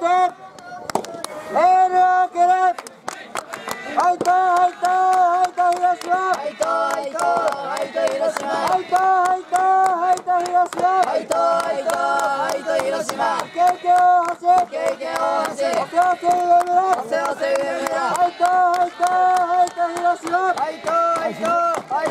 してエールを受ける。ハイトハイトハイト広島。ハイトハイトハイト広島。ハイトハイトハイト広島。ハイトハイトハイト広島。経験を発信。経験を発信。お世話せ上村お世話せ上村ハイトハイトハイト広島。ハイトハイトはい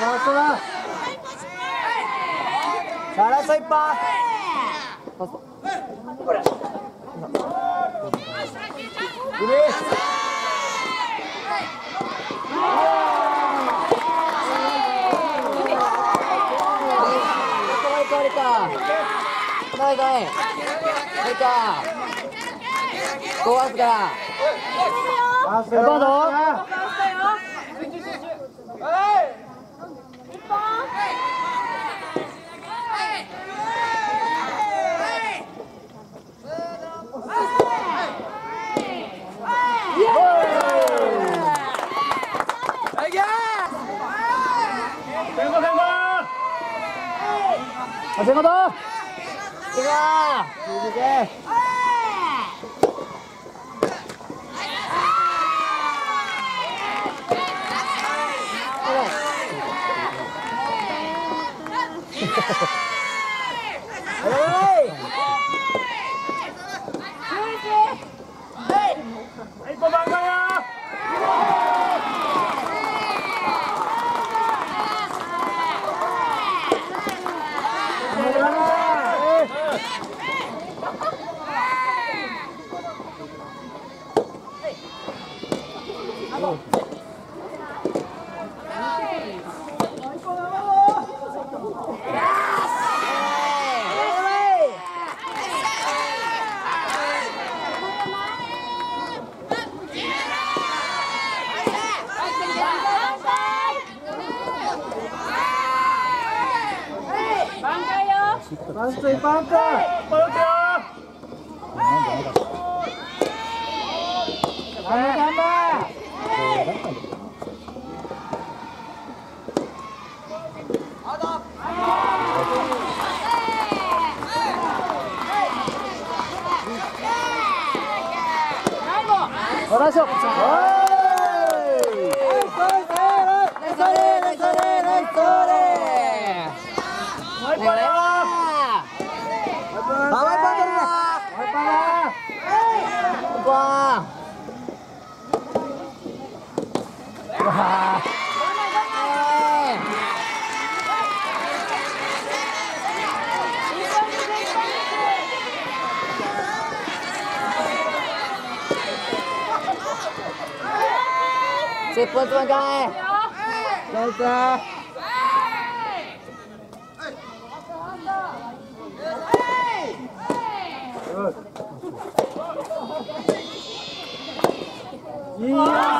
나왔어 잘했어 이빠 왔어 그래 우리 가이 가이 가이 고맙다 알았어요 한번더 알았어요 아, 생각다! 이거! 이게! おーパンツイパンツ戻っ頑張れほらしょいナイスいや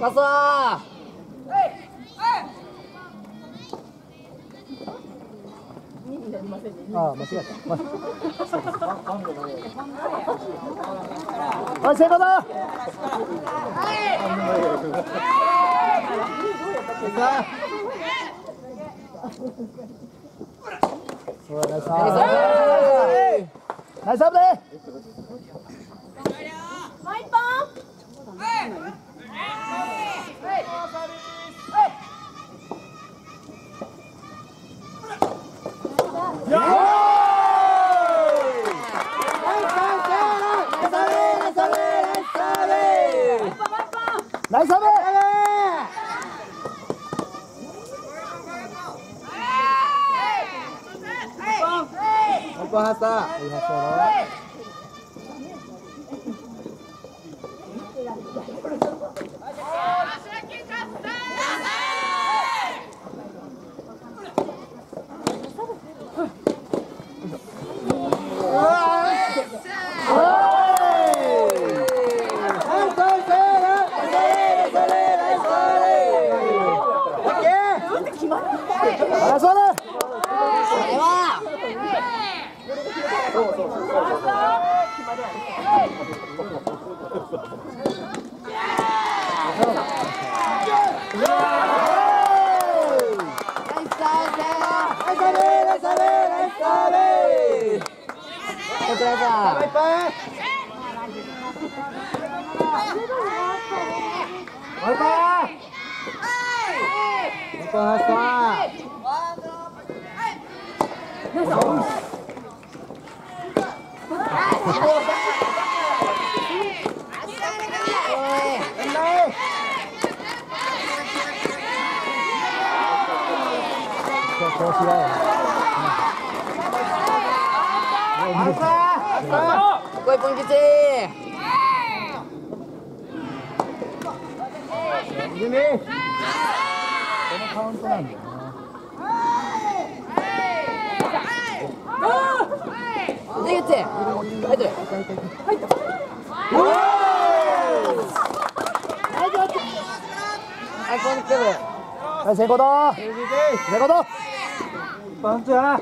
パスああ間違えたはい成功だそうだナイスサーブナイスサーブでもう一本ナイスサーブ日本ハウスだナイスサーブ日本ハウスだ調子がよこいポイントチ準備カウントなんだよな逃げて入ってるはいこんにちは。はい成功だ。成功だパンチやは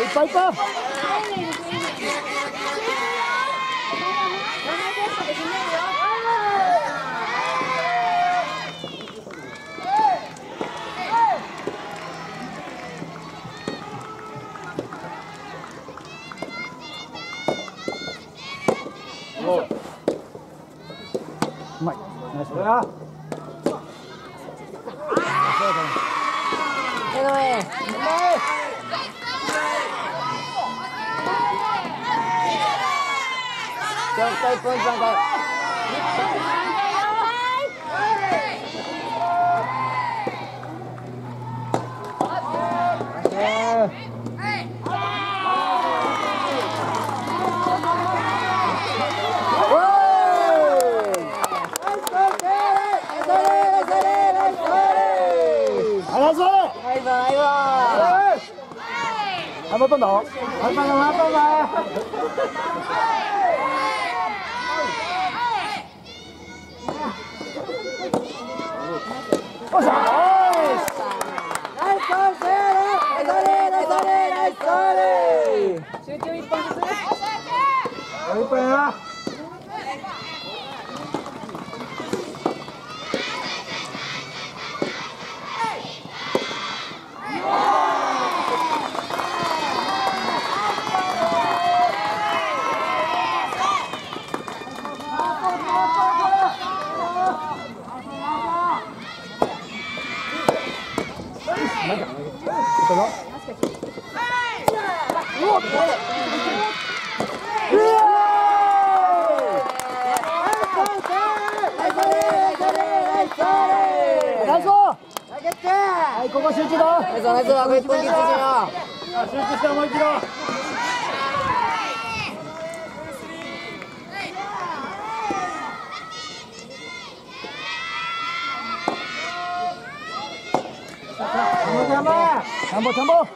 いいっぱいいっぱいうまいナイスこれや目の前ちょっと一本一本ハンバートンだハンバートンハンバートンおっしゃナイスナイスナイスナイスナイスナイス集中一本ずつ一本やナイスはいここ集中だナイスナイスあと一本ずつよ集中してもう一度ジャン传播传播。